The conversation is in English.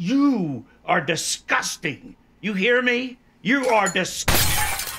You are disgusting. You hear me? You are disgusting.